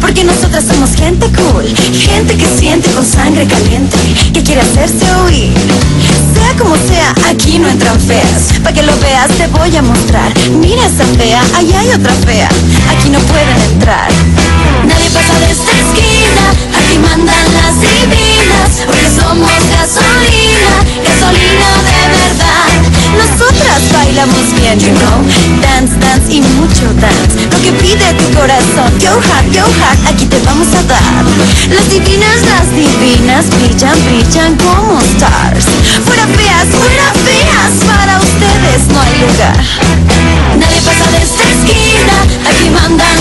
porque nosotras somos gente cool, gente que siente con sangre caliente, que quiere hacerse oír. Sea como sea, aquí no entran feas, para que lo veas te voy a mostrar. Mira esa fea, allá hay otra fea, aquí no pueden entrar. Nadie pasa de esta esquina, aquí mandan las divinas, porque somos gasolina, gasolina de verdad. Nosotras bailamos bien, you know, dance, dance y mucho dance que pide tu corazón. Yo hack, yo hack, aquí te vamos a dar. Las divinas, las divinas, brillan, brillan como stars. Fuera feas, fuera feas, para ustedes no hay lugar. Nadie pasa de esta esquina, aquí manda